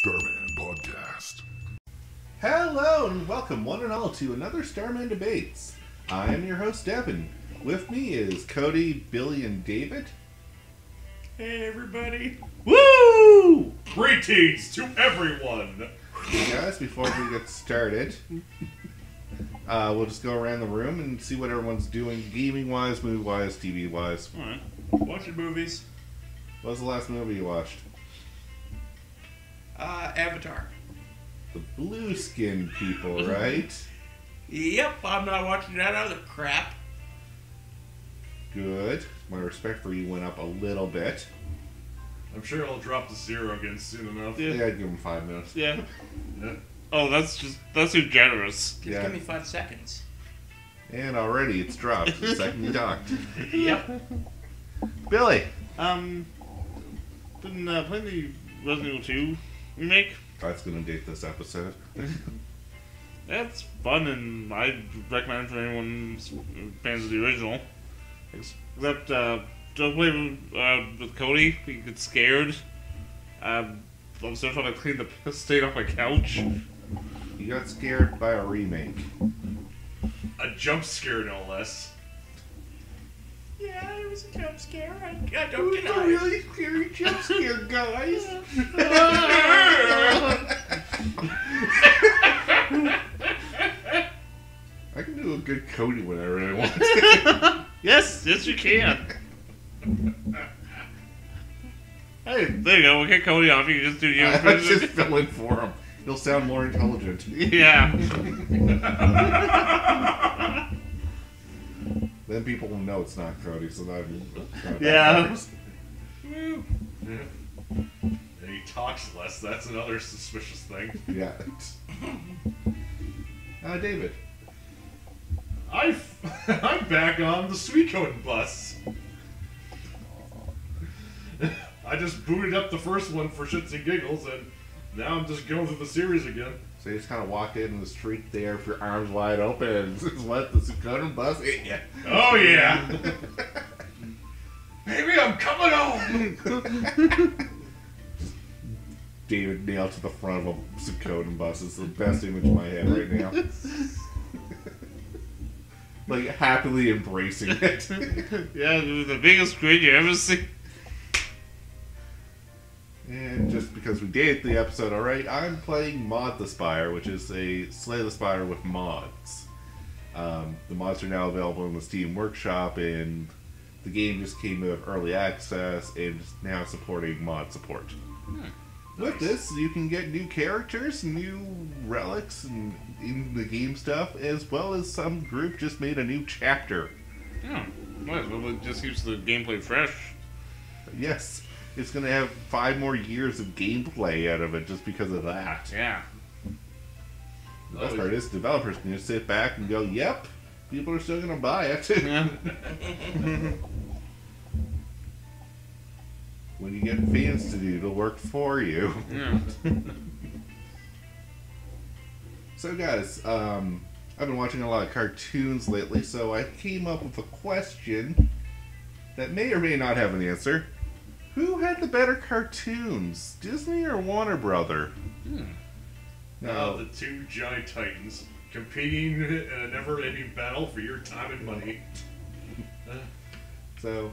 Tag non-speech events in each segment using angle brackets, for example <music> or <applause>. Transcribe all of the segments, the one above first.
Starman Podcast. Hello and welcome, one and all, to another Starman Debates. I am your host, Devin. With me is Cody, Billy, and David. Hey everybody! Woo! Greetings to everyone! Hey guys, before we get started, uh, we'll just go around the room and see what everyone's doing gaming wise, movie wise, TV wise. Alright. Watching movies. What was the last movie you watched? Uh, Avatar. The Blue Skin people, right? Yep, I'm not watching that other crap. Good. My respect for you went up a little bit. I'm sure it'll drop to zero again soon enough. Yeah, Yeah. I'd give him five minutes. Yeah. <laughs> Yeah. Oh, that's just that's too generous. Just Yeah. give me five seconds. And already it's dropped the second you talked. <laughs> Yep. Billy! Um, been uh, playing the Resident Evil 2 remake. That's gonna date this episode. <laughs> That's fun, and I recommend it for anyone fans of the original. Except, uh, don't play with, uh, with Cody. He gets scared. Um, I'm still trying to clean the <laughs> piss stain off my couch. You got scared by a remake. A jump scare, no less. Yeah, was a jump scare. I, I don't deny it. really scary jump scare, guys. <laughs> I can do a good Cody whenever I want to. <laughs> Yes, yes, you can. hey, there you go. We'll get Cody off. You can just do your <laughs> I was just fill in for him. He'll sound more intelligent. Yeah. Then people will know it's not Cody, so that. that <laughs> Yeah. matters. And he talks less, that's another suspicious thing. Yeah. <laughs> Uh, David. I <laughs> I'm back on the Sweet Suikoden bus. I just booted up the first one for shits and giggles, and now I'm just going through the series again. So you just kind of walked in the street there with your arms wide open and <laughs> just let the Suikoden bus hit you. Oh yeah, <laughs> baby, I'm coming home. David nailed to the front of a Suikoden bus. It's the best image in my head right now. <laughs> like happily embracing it. Yeah, it was the biggest grin you ever see. Because we dated the episode alright, I'm playing Mod the Spire, which is a Slay the Spire with mods. Um, the mods are now available in the Steam Workshop, and the game just came with early access and is now supporting mod support. With Nice. this, you can get new characters, new relics, and in the game stuff, as well as some group just made a new chapter. Yeah. Nice. Well, it just keeps the gameplay fresh. Yes, it's going to have five more years of gameplay out of it just because of that. Yeah. The best part is developers can just sit back and go, "Yep, people are still going to buy it." Yeah. <laughs> when you get fans to do the work for you. yeah. So, guys, um, I've been watching a lot of cartoons lately, so I came up with a question that may or may not have an answer. Who had the better cartoons, Disney or Warner Brother? Hmm. Uh, now the two giant titans competing uh, in a never-ending battle for your time and money. So,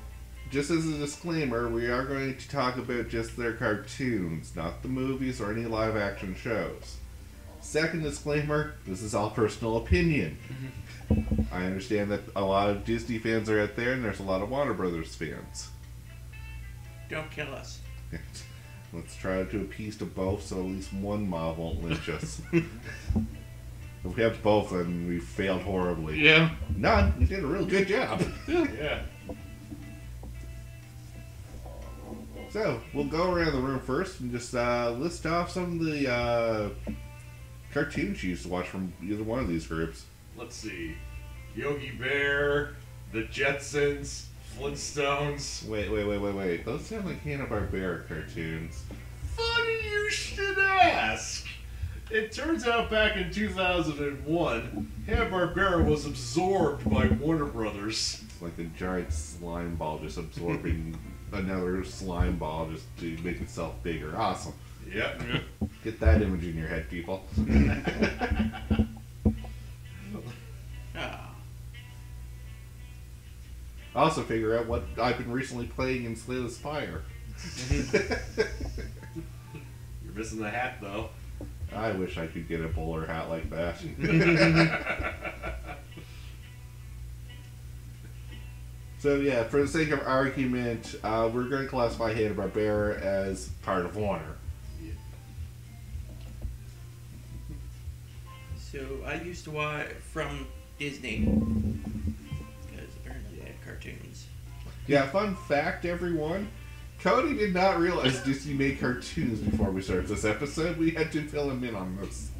just as a disclaimer, we are going to talk about just their cartoons, not the movies or any live action shows. Second disclaimer this is all personal opinion. Mm-hmm. I understand that a lot of Disney fans are out there, and there's a lot of Warner Brothers fans. Don't kill us. <laughs> Let's try to appease to both so at least one mob won't lynch us. <laughs> if we have both, then we failed horribly. Yeah. None, we did a real good job. <laughs> Yeah. So we'll go around the room first and just uh, list off some of the uh, cartoons you used to watch from either one of these groups. Let's see. Yogi Bear, The Jetsons, Flintstones. Wait, wait, wait, wait, wait. Those sound like Hanna Barbera cartoons. Funny you should ask. It turns out back in 2001, Hanna-Barbera was absorbed by Warner Brothers. It's like a giant slime ball just absorbing <laughs> another slime ball just to make itself bigger. Awesome. Yep. Get that image in your head, people. <laughs> Also, figure out what I've been recently playing in Slay the Spire. <laughs> You're missing the hat though. I wish I could get a bowler hat like that. <laughs> so yeah, for the sake of argument, uh, we're going to classify Hanna Barbera as part of Warner. so I used to watch from Disney cartoons. Yeah, fun fact, everyone. Cody did not realize Disney made cartoons before we started this episode. We had to fill him in on this.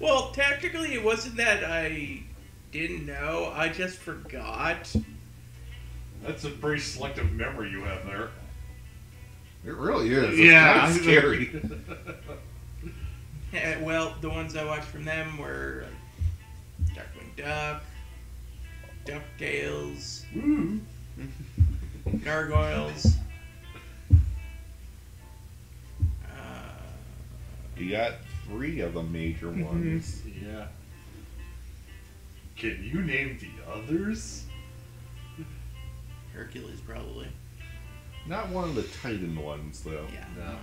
Well, technically, it wasn't that I didn't know. I just forgot. That's a pretty selective memory you have there. It really is. It's Yeah. kinda scary. <laughs> Eh, well, the ones I watched from them were Darkwing Duck, DuckTales, <laughs> Gargoyles. Uh, You got three of the major ones. Yeah. Can you name the others? Hercules, probably. Not one of the Titan ones, though. Yeah. No. Um,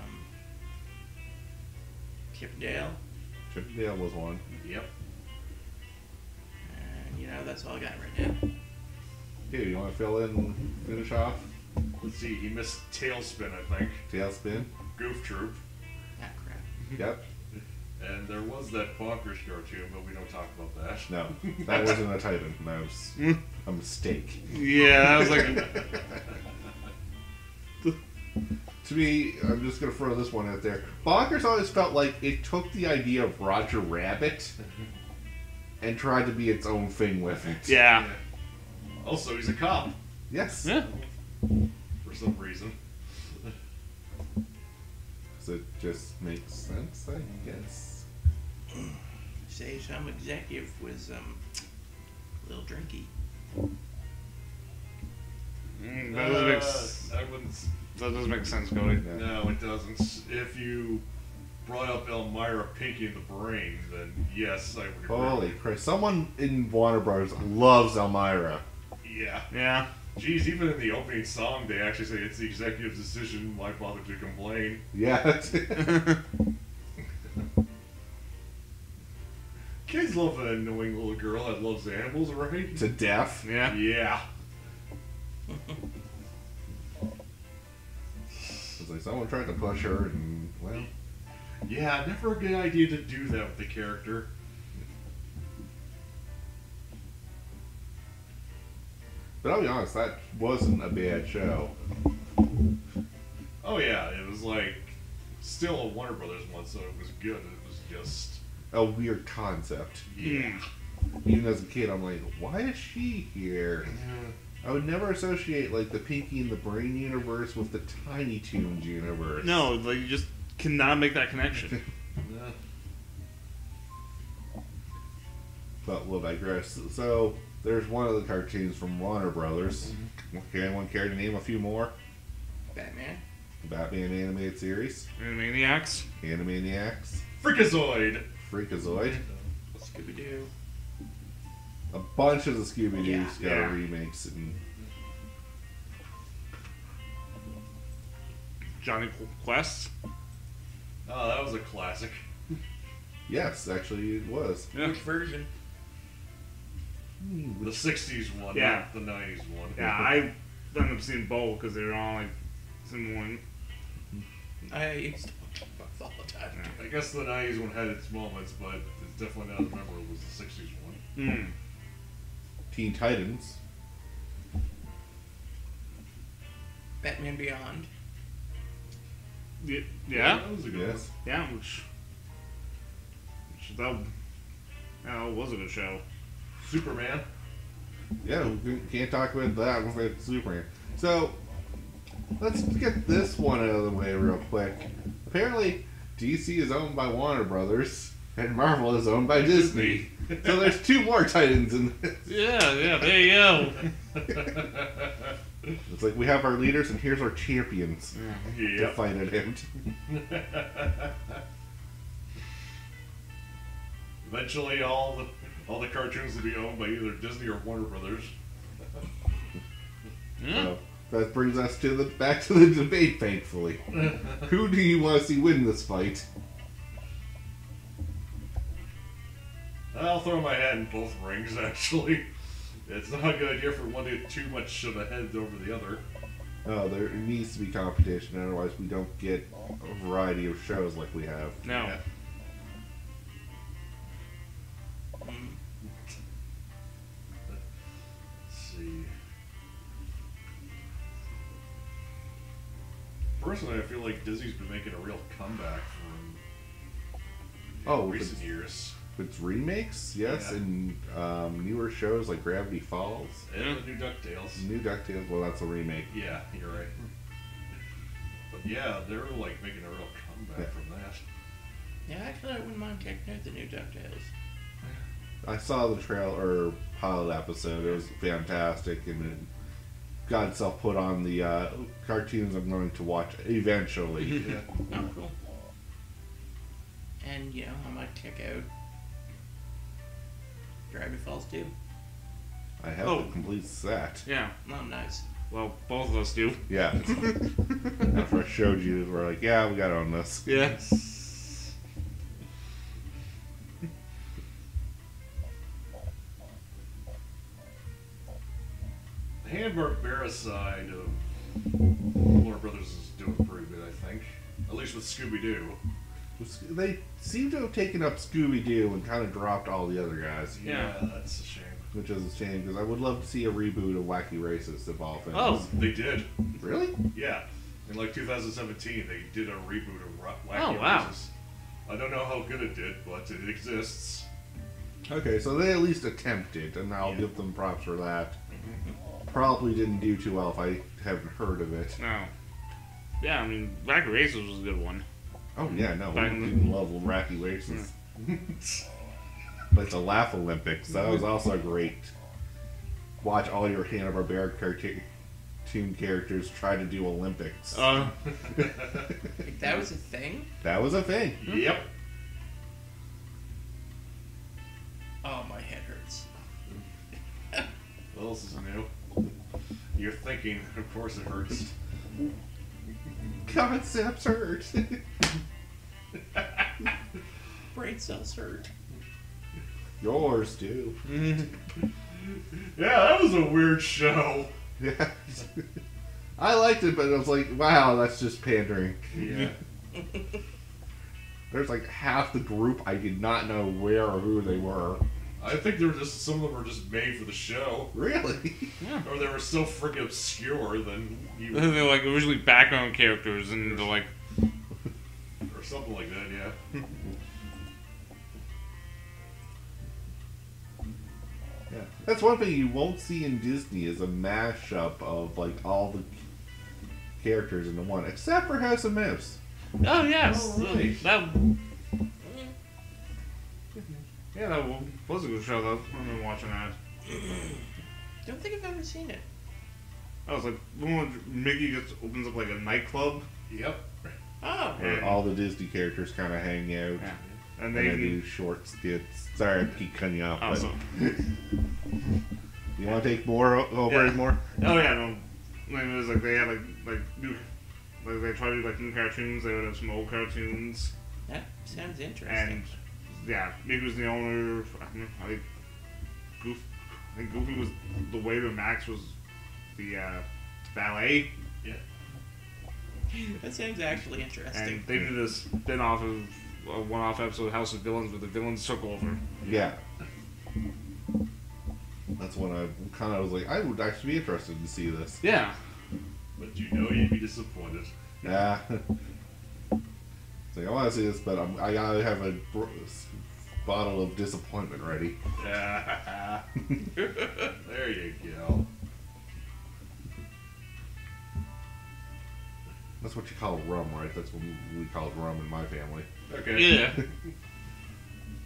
Chip 'n Dale. Chippendale was one. Yep. And, you know, that's all I got right now. Okay, you want to fill in and finish off? Let's see. He missed TaleSpin, I think. TaleSpin? Goof Troop. Ah, crap. Yep. <laughs> And there was that bonkers cartoon, but we don't talk about that. No, that wasn't a Titan. That was a mistake. Yeah, that was like <laughs> To me, I'm just going to throw this one out there. Bonkers always felt like it took the idea of Roger Rabbit and tried to be its own thing with it. yeah. Also, he's a cop Yes. Yeah. for some reason. So it just makes sense, I guess. Say some executive was um, a little drinky. Mm, that, doesn't make, Uh, s- I wouldn't. s- that doesn't make sense, Cody. Yeah. No, it doesn't. If you brought up Elmyra Pinky in the Brain, then yes, I would agree. Holy Christ. Someone in Warner Bros. loves Elmyra. Yeah. Yeah. Geez, even in the opening song, they actually say it's the executive's decision. Why bother to complain? Yeah. <laughs> Kids love an annoying little girl that loves animals, right? to death. Yeah. Yeah. It's like someone tried to push her, and, well, Yeah, never a good idea to do that with the character. but I'll be honest, that wasn't a bad show. Oh yeah, it was like still a Warner Brothers one, so it was good. It was just A weird concept. yeah. Even as a kid, I'm like, why is she here? I would never associate like the Pinky and the Brain universe with the Tiny Toons universe. No, like you just cannot make that connection. Yeah. <laughs> But we'll digress. So there's one of the cartoons from Warner Brothers. Mm-hmm. Okay, anyone care to name a few more? Batman. The Batman animated series, Maniacs. Animaniacs, Freakazoid. Freakazoid. Scooby Doo. A bunch of the Scooby Doo's Yeah. got Yeah. remakes, and Jonny Quest. Oh, that was a classic. <laughs> yes, actually it was. Yeah. Which version? The '60s one, Yeah. not the '90s one. Yeah, I ended up seeing both because they were all like similar. I used to watch both all the time. I guess the '90s one had its moments, but it's definitely not as memorable as the '60s one. Mm. Teen Titans. Batman Beyond. Yeah. Yeah. that was a good Yes. Yeah. Which, which that, yeah, that was a good show. Superman. Yeah, we can't talk about that one without Superman. So, let's get this one out of the way real quick. Apparently, DC is owned by Warner Brothers, and Marvel is owned by Disney. so there's two more Titans in this. Yeah, yeah. There you go. <laughs> It's like we have our leaders, and here's our champions mm-hmm. to Yep. fight at him. <laughs> Eventually, all the all the cartoons will be owned by either Disney or Warner Brothers. Yeah. So that brings us to the back to the debate. Thankfully, <laughs> who do you want to see win this fight? I'll throw my hat in both rings. Actually, it's not a good idea for one to get too much of a head over the other. No, there needs to be competition, otherwise we don't get a variety of shows like we have. No. Yeah. Let's see. Personally, I feel like Disney's been making a real comeback from Oh, recent it's, years. It's remakes, yes, Yeah. and um, newer shows like Gravity Falls, And the new DuckTales. new Ducktales. Well, that's a remake. Yeah, you're right. But yeah, they're like making a real comeback from that. Yeah, actually, I wouldn't mind checking out the new DuckTales. I saw the trailer or pilot episode. It was fantastic, and it got itself put on the uh, cartoons I'm going to watch eventually. <laughs> Yeah. Oh, cool. And, you know, I might check out Gravity Falls too. I have Oh. the complete set. Yeah. Oh, nice. Well, both of us do. Yeah. <laughs> After I showed you, we're like, yeah, we got on this. Yeah. The Hanna-Barbera side of Warner Brothers is doing pretty good, I think. At least with Scooby-Doo. They seem to have taken up Scooby Doo and kind of dropped all the other guys, Yeah, that's a shame. which is a shame because I would love to see a reboot of Wacky Races of all things. Oh. They did. really? Yeah. In like 2017, they did a reboot of Ro- Wacky Oh, wow. Races. I don't know how good it did, but it exists. Okay, so they at least attempted, and I'll Yeah. give them props for that. Mm-hmm. Probably didn't do too well if I haven't heard of it. No. Yeah, I mean, Wacky Races was a good one. Oh yeah, no, we Back in didn't love Wacky Races. <laughs> but the Laff-A-Lympics, that was also great. Watch all your Hanna Barbera cartoon characters try to do Olympics. Uh, <laughs> that was a thing? that was a thing. Yep. Oh, my head hurts. <laughs> What else is new? You're thinking, of course it hurts. Concepts hurt. <laughs> Brain cells hurt. Yours <laughs> too. Yeah, that was a weird show. Yeah. <laughs> I liked it, but I was like, wow, that's just pandering. Yeah. There's like half the group I did not know where or who they were. I think they were just some of them were just made for the show, Really? Yeah. or they were so freaking obscure than you, they're like originally background characters, and they're like, or something like that. Yeah. <laughs> Yeah. That's one thing you won't see in Disney is a mashup of like all the characters into one, except for House of Mouse. oh yes, Oh, right. that. Yeah, that was a good show though. I've been watching that. Don't think I've ever seen it. I was like, the one where Mickey just opens up like a nightclub, Yep. Oh, Where all the Disney characters kind of hang out yeah. and and they. they do short skits. Sorry, I keep cutting you off. oh, but <laughs> you want to take more o- over Yeah. it more? oh yeah, no. I mean, it was like they had like like new, like they tried to do like new cartoons. They would have some old cartoons, that sounds interesting. and yeah, Mickey was the owner. I, don't know, I think Goof, I think Goofy was the way waiter. Max was the uh, valet. Yeah. <laughs> That sounds actually interesting. And they did this spin off of a one off episode of House of Villains where the villains took over. Yeah. That's when I kind of was like, I would actually be interested to see this. Yeah. But you know you'd be disappointed. Yeah. <laughs> It's like, I want to see this, but I'm, I gotta have a br- bottle of disappointment ready. <laughs> there you go. That's what you call rum, right? That's what we call rum in my family. Okay. Yeah. <laughs>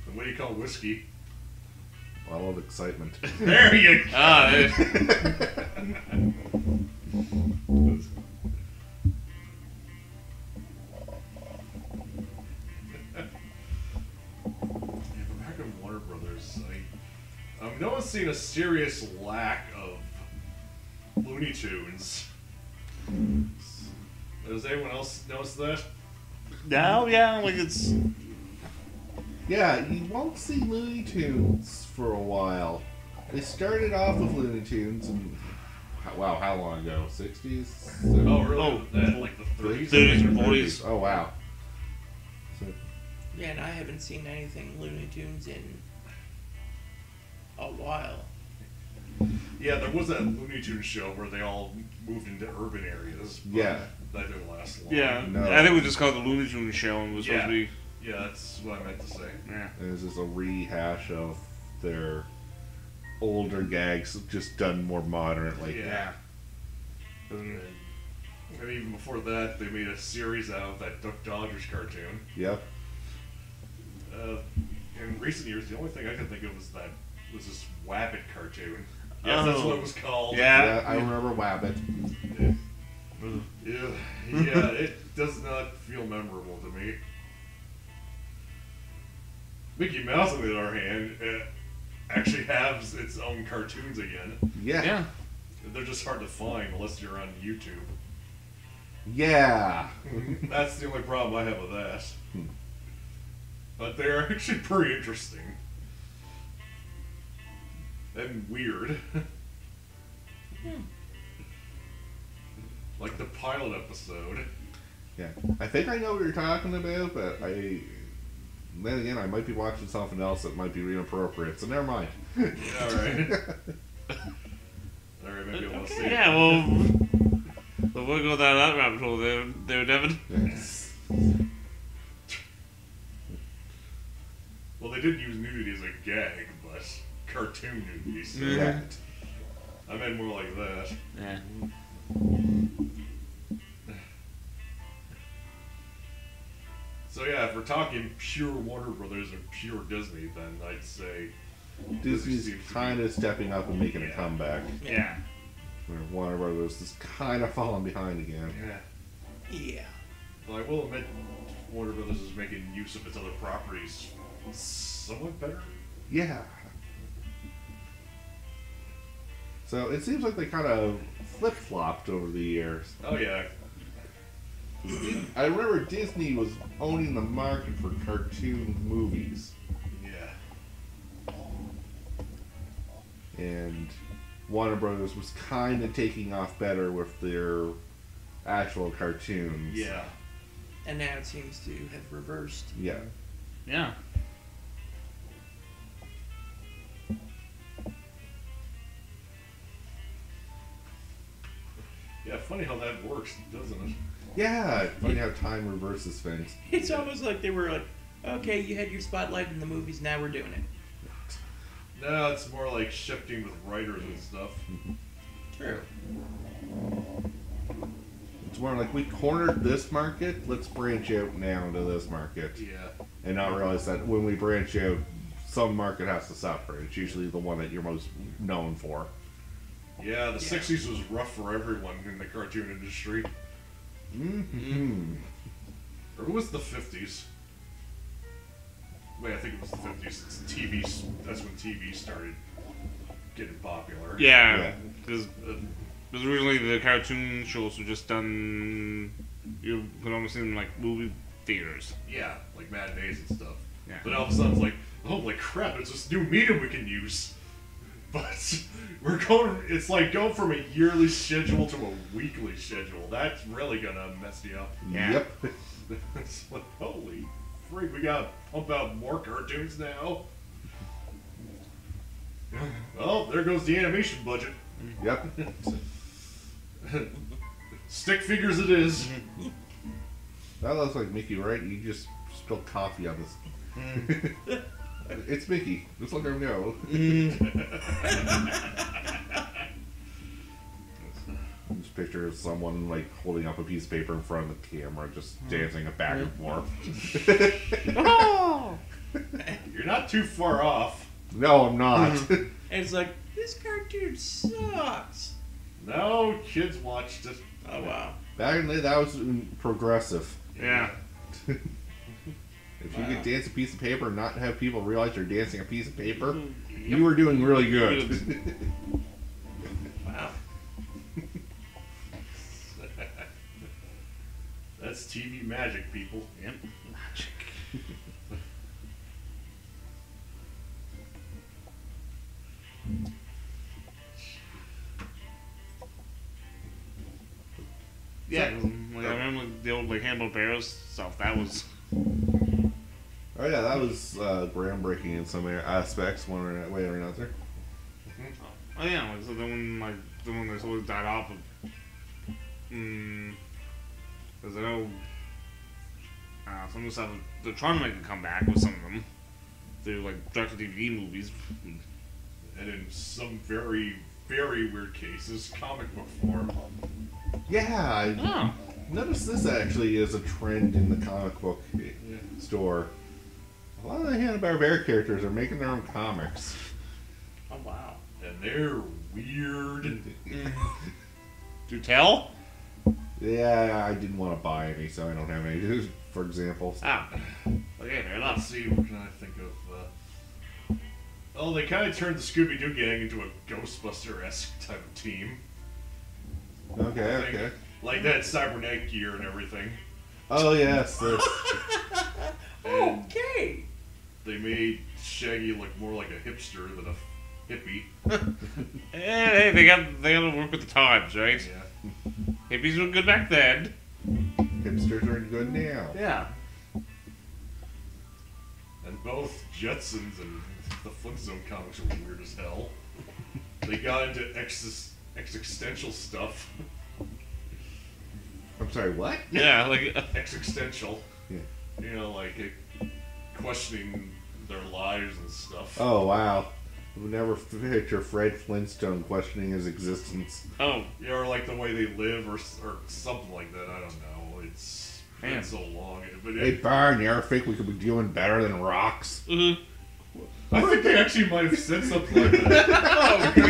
And what do you call whiskey? I of excitement. There you go. Ah, <laughs> it- Yeah, but back in noticing a serious lack of Looney Tunes. Does anyone else notice that? No, yeah, like it's Yeah, you won't see Looney Tunes for a while. They started off with Looney Tunes and wow, how long ago? Sixties? Oh, really? Oh, that, like the 30s? 30s and 40s. Oh wow. So, Yeah, and I haven't seen anything Looney Tunes in a while. Yeah, there was that Looney Tunes show where they all moved into urban areas. but Yeah. That didn't last long. yeah. No. I think it was just called the Looney Tunes show and it was supposed to be Yeah, that's what I meant to say. yeah. and it's just a rehash of their older gags, just done more modernly. Yeah. And- And, and even before that, they made a series out of that Duck Dodgers cartoon. Yep. Uh, in recent years, the only thing I could think of was that was this Wabbit cartoon. Yes, that's Oh. what it was called. Yeah. Yeah, I remember Wabbit. Yeah, yeah, it does not feel memorable to me. Mickey Mouse, on the other hand, uh, actually has its own cartoons again. Yeah. Yeah. They're just hard to find unless you're on YouTube. Yeah. That's the only problem I have with that. Hmm. But they're <laughs> actually pretty interesting. And weird. Hmm. like the pilot episode. Yeah. I think I know what you're talking about, but I. Then again, I might be watching something else that might be inappropriate, so never mind. Alright. <laughs> Alright, maybe I'll Okay. see. Yeah, well but we'll go down that rabbit hole there there, Devin. Yes. Well, they did use nudity as a gag, but cartoon nudity. So Mm. Yeah. I meant more like that. Yeah. So yeah, if we're talking pure Warner Brothers and pure Disney, then I'd say Disney's seems to be- kind of stepping up and making a comeback. Yeah. Where Warner Brothers is kind of falling behind again. yeah. Yeah. Well, I will admit, Warner Brothers is making use of its other properties somewhat better. Yeah. So it seems like they kind of flip flopped over the years. Oh yeah, I remember Disney was owning the market for cartoon movies, yeah, and Warner Brothers was kind of taking off better with their actual cartoons. yeah. And now it seems to have reversed. Yeah. Yeah. Funny how that works, doesn't it? Yeah. Funny how time reverses things. It's almost like they were like, okay, you had your spotlight in the movies, now we're doing it. No, it's more like shifting with writers and stuff. Mm-hmm. True. It's more like we cornered this market. Let's branch out now into this market, Yeah, and not realize that when we branch out, some market has to suffer. It's usually the one that you're most known for. Yeah. The '60s was rough for everyone in the cartoon industry. Mm-hmm. Or it was the '50s. Wait, I think it was the '50s. It's TV. 's- That's when TV started getting popular. Yeah. Yeah. Because originally the cartoon shows were just done you could only see them in like movie theaters. Yeah, like matinees and stuff. Yeah. But all of a sudden, it's like, holy crap! It's this new medium we can use. But <laughs> we're going. It's like going from a yearly schedule to a weekly schedule. That's really gonna mess you up. Yeah. Yep. <laughs> it's like, holy freak! We gotta pump out more cartoons now. Well, there goes the animation budget. Yep. <laughs> Stick figures it is. That looks like Mickey, right? You just spilled coffee on this. Mm. It's Mickey. Just let him know. Mm-hmm. Just picture of someone like holding up a piece of paper in front of the camera, just mm-hmm. dancing it back and forth. <laughs> You're not too far off. no, I'm not. Mm-hmm. And it's like, this cartoon sucks. No, kids watched it. Oh, wow. back in the day, that was progressive. Yeah. <laughs> If you Wow. could dance a piece of paper and not have people realize you're dancing a piece of paper, Yep. you were doing really good. <laughs> Wow. <laughs> That's TV magic, people. Yep. Magic. Yeah, like, I remember the old like Barrows stuff. That was oh yeah, that was uh, groundbreaking in some aspects, one or- way or another. oh yeah, like so then when like the one that's always died off of, mm, because I know uh, some of the stuff they're trying to make a comeback with some of them through like direct to DVD movies. And in some very, very weird cases, comic book form. Yeah, I Oh, noticed this actually is a trend in the comic book store. A lot of the Hanna Barbera characters are making their own comics. Oh wow. And they're weird. <laughs> do tell? Yeah, I didn't want to buy any, so I don't have any. <laughs> For example, Ah, okay, fair Let's see, what can I think of? Uh... Oh, they kind of turned the Scooby Doo gang into a Ghostbuster esque type of team. okay, okay. Like that cybernetic gear and everything. Oh yes, <laughs> Okay. They made Shaggy look more like a hipster than a hippie. <laughs> Eh, Hey, they got they got to work with the times, right? Yeah. Hippies were good back then. hipsters are good now. Yeah. And both Jetsons and the Flintstone comics were weird as hell. They got into ex- existential stuff. I'm sorry, what? Yeah, like Existential. Yeah. You know, like uh, questioning their lives and stuff. Oh wow, I would never picture Fred Flintstone questioning his existence. oh, Yeah, or like the way they live, or or something like that. I don't know. It's been so long, but Hey it, Barn, you ever think we could be doing better than rocks? uh, I think they actually might have said something like that. <laughs> oh I think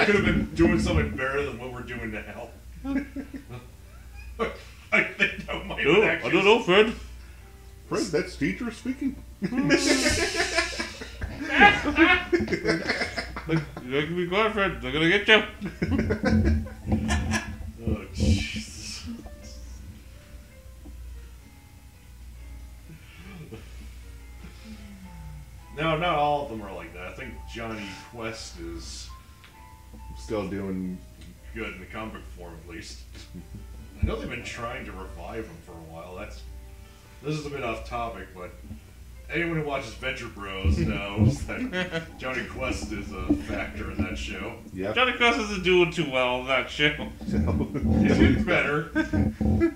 we could have been doing something better than what we're doing now. <laughs> I think that might have No, I don't know, Fred. Fred, that's teacher speaking. You can be quiet, Fred. They're gonna get you. Oh, Jesus. <laughs> No, not all of them are like that. I think Jonny Quest is Still doing. good in the comic form, at least. I know they've been trying to revive him for a while. That's this is a bit off topic, but anyone who watches Venture Bros knows that <laughs> Jonny Quest is a factor in that show. Yep. Jonny Quest isn't doing too well in that show. It gets <laughs> better,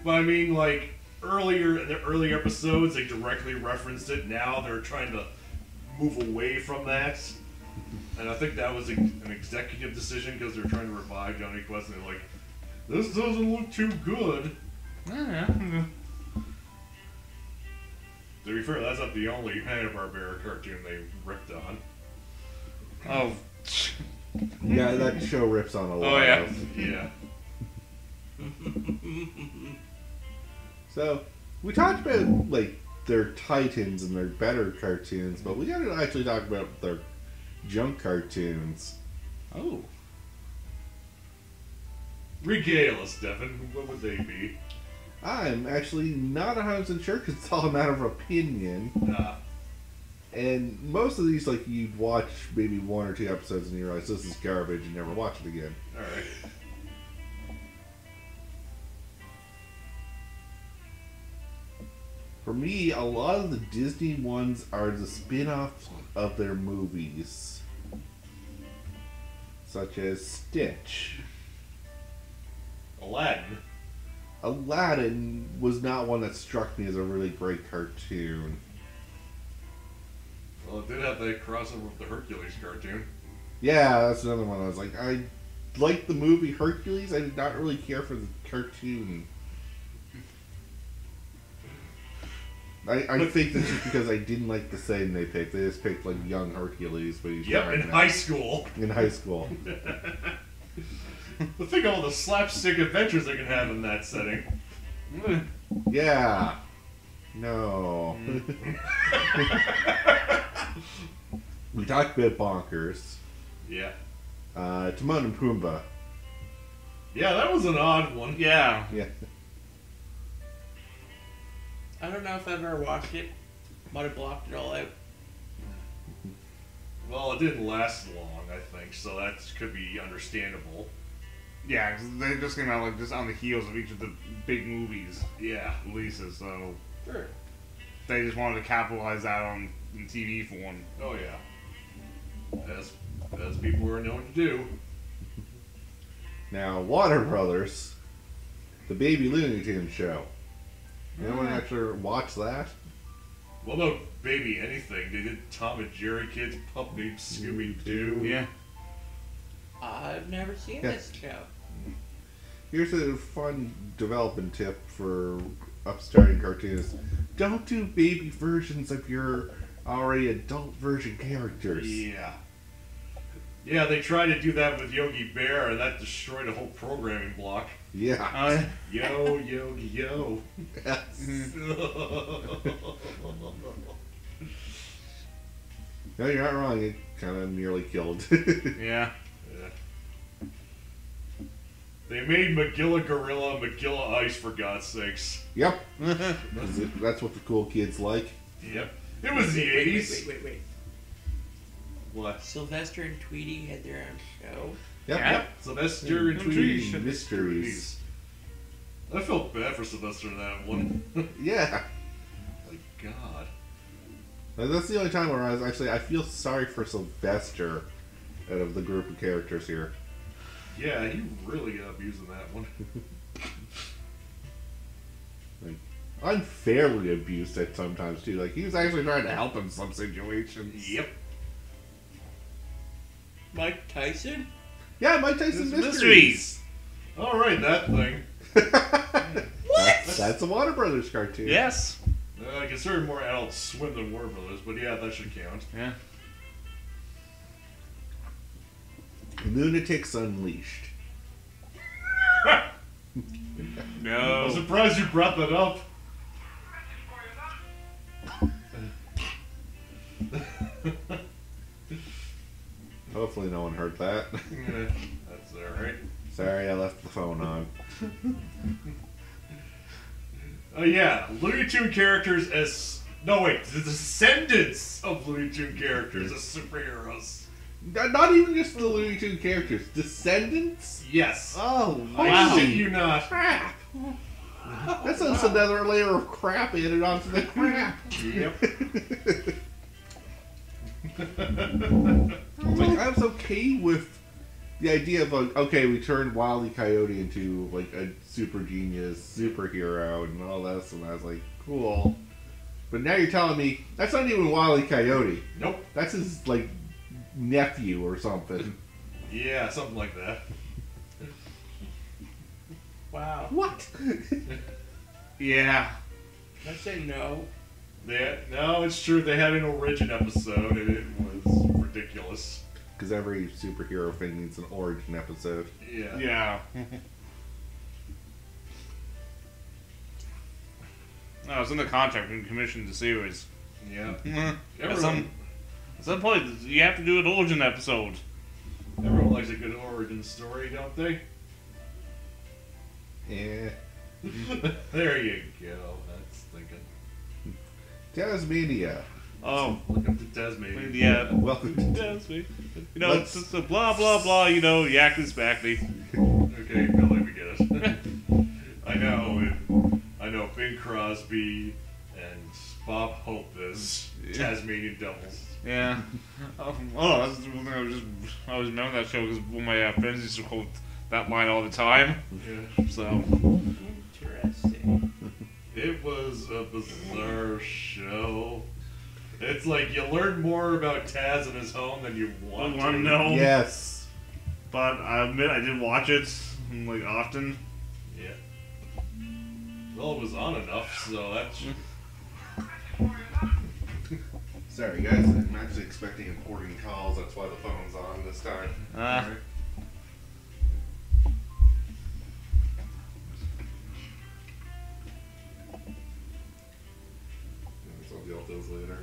but I mean, like earlier in the early episodes, they directly referenced it. Now they're trying to move away from that, and I think that was a, an executive decision because they're trying to revive Jonny Quest. And they're like, "This doesn't look too good." Yeah. To be fair, that's not the only Hanna Barbera cartoon they ripped on. Oh. <laughs> yeah, that show rips on a oh, lot. Oh, yeah. of- Yeah. <laughs> So we talked about like their titans and their better cartoons, but we got to actually talk about their junk cartoons. Oh. Regale us, Devin. What would they be? I'm actually not 100% sure because it's all a matter of opinion. Uh, And most of these, like, you'd watch maybe one or two episodes and you realize this is garbage and never watch it again. all right. For me, a lot of the Disney ones are the spin offs of their movies, such as Stitch. Aladdin. Aladdin was not one that struck me as a really great cartoon. Well, it did have that crossover with the Hercules cartoon. Yeah, that's another one. I was like, I liked the movie Hercules. I did not really care for the cartoon. I, I think that's just because I didn't like the setting they picked. They just picked like young Hercules, but he's Yep, in now. high school. in high school. <laughs> But think of all the slapstick adventures they can have in that setting. Yeah, No. we talked about Bonkers. Yeah. Uh, Timon and Pumbaa. Yeah, that was an odd one. Yeah. Yeah. I don't know if I've ever watched it. Might have blocked it all out. Well, it didn't last long, I think, so that could be understandable. Yeah, 'cause they just came out like just on the heels of each of the big movies Yeah. releases, so Sure. they just wanted to capitalize that on in TV form. Oh yeah. As as people were known to do. Now, Warner Brothers, the Baby Looney Tunes show. Anyone mm. actually watch that? What about Baby Anything? They did Tom and Jerry Kids pup named Scooby Doo. Yeah. I've never seen Yeah. this show. Here's a fun development tip for upstarting cartoonists. Don't do baby versions of your already adult version characters. Yeah. Yeah, they tried to do that with Yogi Bear, and that destroyed a whole programming block. Yeah. Uh, Yo, Yogi, yo. <laughs> No, you're not wrong. It kind of nearly killed. <laughs> yeah. Yeah. They made Magilla Gorilla Magilla Ice for God's sakes. yep. <laughs> 'Cause it- That's what the cool kids like. Yep. It was the Wait, wait, 80s. wait, wait, wait. What? Sylvester and Tweety had their own show. Yep. Yeah. yep. Sylvester mm, and Tweety Tweety. Mysteries. I felt bad for Sylvester in that one. <laughs> Yeah. My God. That's the only time where I was actually I feel sorry for Sylvester out of the group of characters here. Yeah, he really got abusing that one. Like, unfairly abused at sometimes too. Like he was actually trying to help in some situations. Yep. Mike Tyson? Yeah, Mike Tyson Mysteries. Mysteries. Alright, that thing. <laughs> what? That's a Warner Brothers cartoon. Yes. Uh, I consider more Adult Swim than Warner Brothers, but yeah, that should count. Yeah. Loonatics Unleashed. No. I'm surprised you brought that up. Hopefully no one heard that. <laughs> Yeah, That's alright. Sorry, I left the phone on. Oh yeah, Looney Tune characters as no wait, the descendants of Looney Tune characters as superheroes. Not not even just the Looney Tune characters, descendants. Yes. Oh I wow! shit you not. Crap. That's just another layer of crap added onto the crap. Yep. <laughs> like I was okay with the idea of like, okay, we turned Wile E. Coyote into like a super genius superhero and all this, and I was like, cool. But now you're telling me that's not even Wile E. Coyote. Nope. That's his like nephew or something. Yeah, something like that. Wow. What? <laughs> Yeah. I say no. They, no, it's true. They had an origin episode, and it was ridiculous. Because every superhero thing needs an origin episode. Yeah. Yeah. <laughs> no, it's in the contract when you commissioned the series. Yeah. At <laughs> Everyone, some, at some point, you have to do an origin episode. everyone likes a good origin story, don't they? Yeah. <laughs> there you go. That's thinking. Taz-Mania. Oh, Welcome to Taz-Mania. yeah. Welcome to Taz-Mania. You know, Let's- it's just a blah blah blah. You know, yak is back me. Okay, Billy, we get it. <laughs> I know. I know Bing Crosby and Bob Hope as Tasmanian Devils. Yeah. <laughs> Oh, oh, that's the one thing I was just I always remember that show because one of my uh, friends used to quote that line all the time. Yeah. So Interesting. It was a bizarre show. It's like you learn more about Taz in his home than you I want want to to. know, Yes. but I admit I did watch it like often. Yeah. Well, it was on enough, so that's. <laughs> Sorry, guys. I'm actually expecting important calls. That's why the phone's on this time. Uh, later.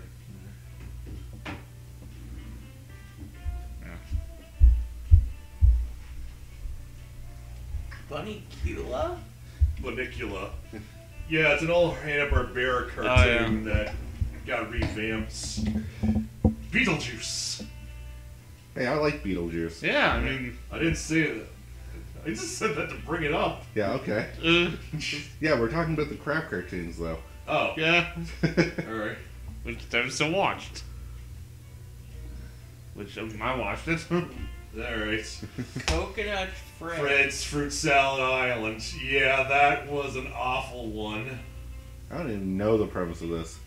Bunny Cula? Bunnicula. <laughs> Yeah, it's an old Hanna Barbera cartoon that got revamped. Beetlejuice. Hey, I like Beetlejuice. Yeah, I mean, I didn't say it. I just said that to bring it up. Yeah, okay. uh, <laughs> Yeah, we're talking about the crap cartoons, though. Oh, yeah, <laughs> all right. which Devin still watched. Which I watched it. <laughs> All right. Coconut Fred. Fred's Fruit Salad Island. Yeah, that was an awful one. I don't even know the premise of this.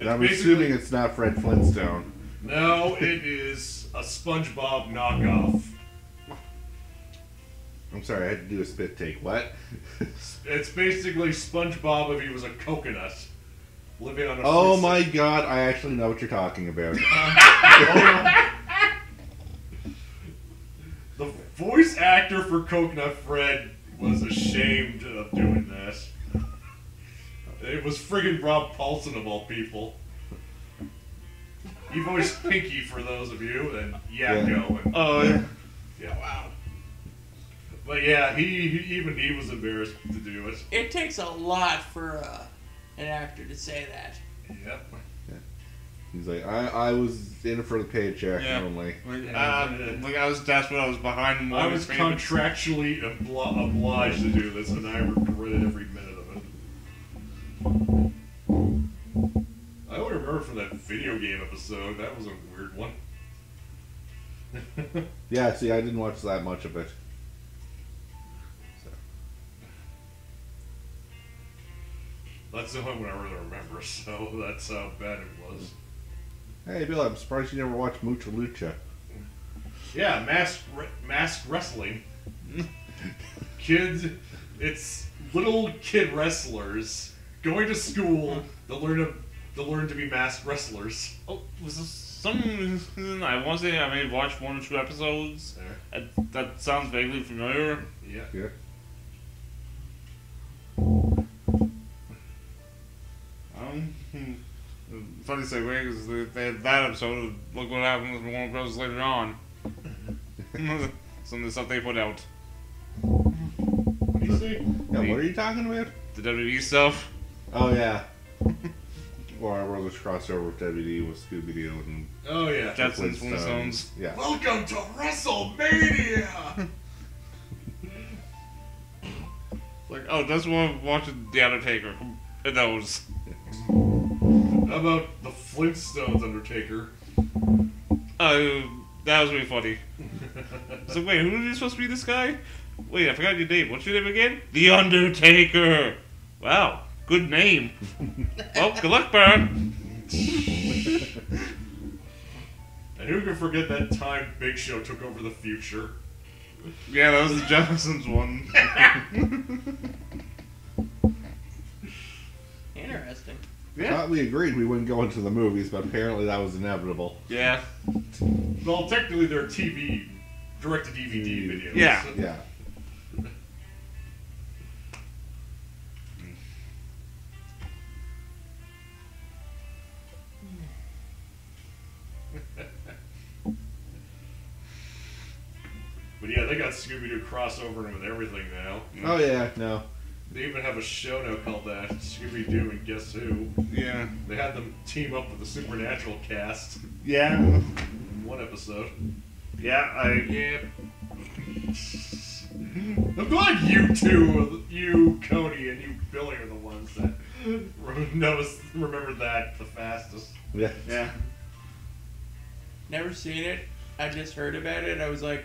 And I'm basically- assuming it's not Fred Flintstone. No, it is a SpongeBob knockoff. I'm sorry, I had to do a spit take. What? <laughs> It's basically SpongeBob if he was a coconut. Living on a oh my god, I actually know what you're talking about. <laughs> The voice actor for Coconut Fred was ashamed of doing that. It was friggin' Rob Paulsen of all people. He voiced Pinky for those of you, and Yakko, and Oh, yeah. yeah, wow. But yeah, he, he even he was embarrassed to do it. It takes a lot for uh, an actor to say that. Yep. He's like, I, I was in it for the paycheck Yeah. only. Like, uh, like I was desperate. I was behind. I was contractually obli- obliged to do this, and I regretted every minute remember from that video game episode. That was a weird one. <laughs> Yeah, see, I didn't watch that much of it. So, That's the only one I really remember, <laughs> so that's how bad it was. hey, Bill, I'm surprised you never watched Mucha Lucha. Yeah, mask re- mask wrestling. Kids, it's little kid wrestlers going to school to learn to to learn to be masked wrestlers. Oh, was this some reason I want to say I may have watched one or two episodes. There. That, that sounds vaguely familiar. Yeah. Yeah. Um, hmm. funny segue because they, they had that episode. Of Look what happens with Warner Bros. later on. <laughs> <laughs> Some of the stuff they put out, What do you see? Yeah, what are you talking about? the WWE stuff. Oh, yeah. Warner Brothers crossover with WWE with Scooby Doo and Oh yeah. Jetsons, Flintstones. Yeah. Welcome to WrestleMania. <laughs> Like, oh, that's one watching The Undertaker. And those. How about the Flintstones Undertaker? Uh, that was really funny. <laughs> So wait, who is supposed to be this guy? Wait, I forgot your name. What's your name again? The Undertaker. Wow, good name. well, good luck, Baron. And who can forget that time Big Show took over the future? Yeah, that was the Jeffersons one. Interesting. I yeah. thought we agreed we wouldn't go into the movies, but apparently that was inevitable. Yeah. Well, technically they're TV, direct to DVD videos. Yeah. Yeah. But yeah, they got Scooby Doo crossover with everything now. Oh, yeah, no. They even have a show now called that Scooby Doo and Guess Who. Yeah. They had them team up with the Supernatural cast Yeah. in one episode. Yeah, I. Yeah. I'm glad you two, you Cody and you Billy are the ones that <laughs> noticed, remember that the fastest. Yeah. Yeah. Never seen it. I just heard about it. I was like,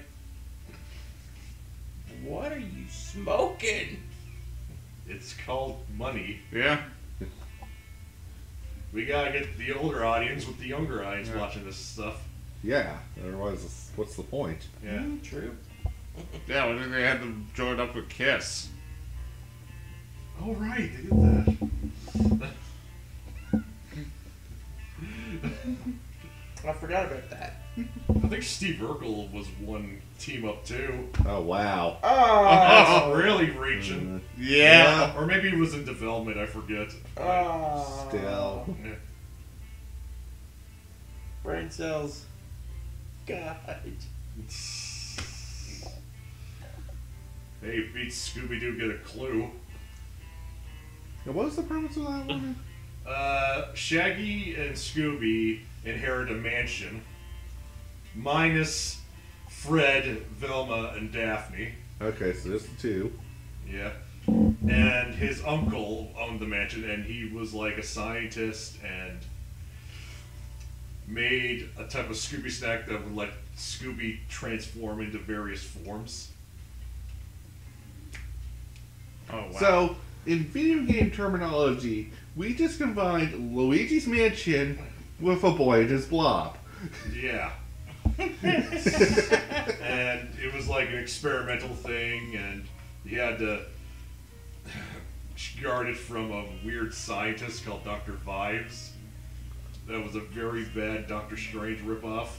"What are you smoking?" It's called money. Yeah. We gotta get the older audience with the younger audience Yeah. watching this stuff. Yeah. Otherwise, what's the point? Yeah. Mm, true. Yeah, I think they had to join up with Kiss. Oh right, they did that. I forgot about that. I think Steve Urkel was one team up too. Oh, wow. <laughs> Oh. That's really reaching. Yeah. Or maybe he was in development, I forget. Oh. Still. Yeah. Brain cells. God. Hey, beats Scooby Doo get a clue. Yeah, what was the premise of that one? Uh, Shaggy and Scooby inherit a mansion, minus Fred, Velma, and Daphne. Okay, so just the two. Yeah. And his uncle owned the mansion, and he was like a scientist and made a type of Scooby snack that would let Scooby transform into various forms. Oh wow. So, in video game terminology, we just combined Luigi's Mansion with a boy and his blob. Yeah. And it was like an experimental thing, and he had to guard it from a weird scientist called Dr. Phibes. That was a very bad Doctor Strange ripoff.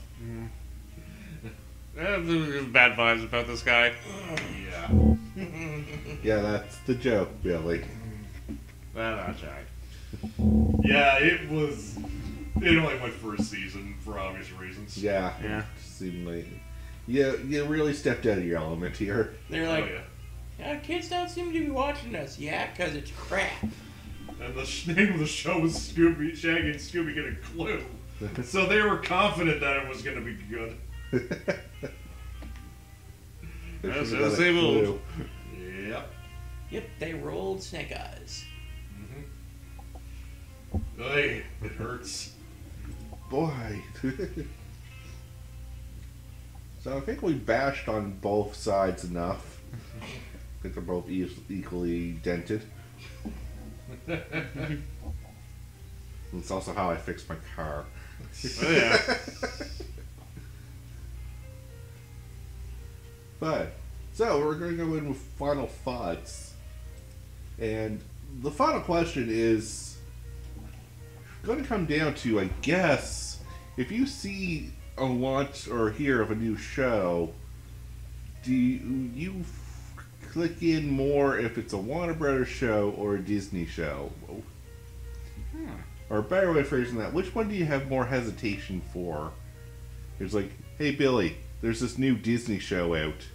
Yeah, there's bad vibes about this guy. Yeah. Yeah, that's the joke, Billy. Well, I'll try. Yeah, it was. It only went for a season for obvious reasons. Yeah. Yeah. Seemed like you you really stepped out of your element here. They're Oh, like, yeah. yeah, kids don't seem to be watching us. Yeah, because it's crap. And the sh- <laughs> name of the show was Scooby, Shaggy and Scooby Get a Clue. <laughs> So they were confident that it was going to be good. <laughs> That's- should've that's got a able. clue. Yep. Yep, they rolled snake eyes. Mm-hmm. Hey, it hurts. Boy. so I think we bashed on both sides enough. I think they're both e- equally dented. it's also how I fixed my car. Oh, yeah. <laughs> But so we're going to go in with final thoughts, and the final question is going to come down to, I guess, if you see a launch or hear of a new show, do you, click in more if it's a Warner Brothers show or a Disney show? Hmm. Or a better way of phrasing that, which one do you have more hesitation for? It's like, hey Billy, there's this new Disney show out.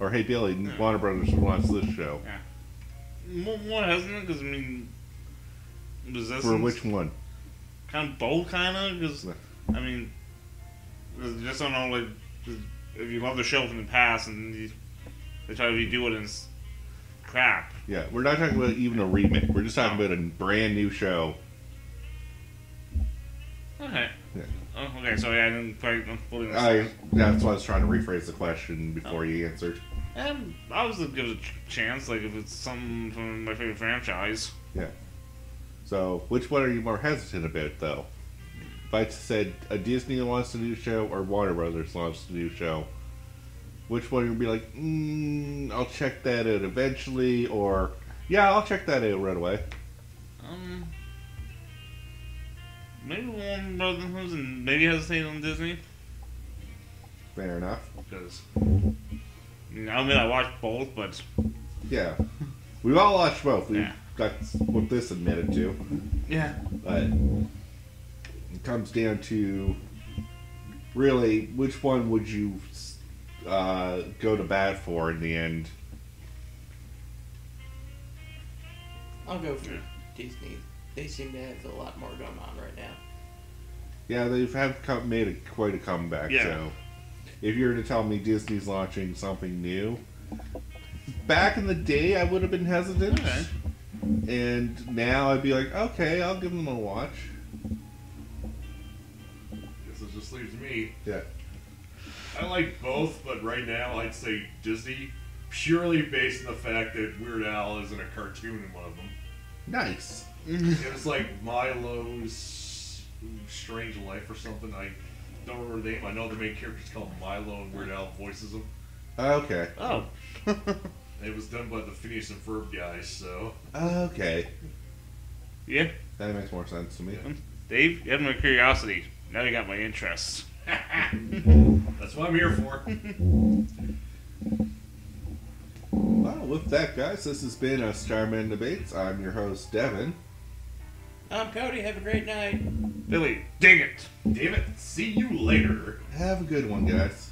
Or hey Billy, Warner Brothers launched this show. Yeah. More, more hesitant because I mean, resistance. For which one? kind of both, kind of because I mean, just don't know like if you love the show from the past and you, they try to redo it and it's crap. Yeah, we're not talking about even a remake. We're just talking about a brand new show. Okay. Yeah. Oh, okay, so yeah, I didn't quite fully I that's why I was trying to rephrase the question before you answered. And I was gonna give it a chance, like if it's something from my favorite franchise. So, which one are you more hesitant about, though? If I said a Disney launched a new show or Warner Brothers launched a new show, which one would be like, mm, I'll check that out eventually, or yeah, I'll check that out right away. Um, maybe Warner Brothers and maybe hesitate on Disney Fair enough. because. I mean, I watched both, but Yeah, we've all watched both. We Yeah. That's what this admitted to. yeah, But it comes down to really which one would you uh, go to bat for in the end? I'll go for Disney. They seem to have a lot more going on right now. Yeah, they've have come, made a, quite a comeback. Yeah. So if you were to tell me Disney's launching something new, back in the day I would have been hesitant, Okay. And now I'd be like, okay, I'll give them a watch. Guess it just leaves me. Yeah. I like both, but right now I'd say Disney, purely based on the fact that Weird Al isn't a cartoon in one of them. Nice. It was like Milo's Strange Life or something. I don't remember the name. I know the main character's called Milo, and Weird Al voices him. Okay. Oh. <laughs> It was done by the Phineas and Ferb guys, so Okay. yeah, That makes more sense to me. Dave, you had my curiosity. Now you got my interest. <laughs> that's what I'm here for. Well, with that, guys, this has been a Starmen Debates. I'm your host, Devin. I'm Cody. Have a great night. Billy, dang it. Damn it. See you later. Have a good one, guys.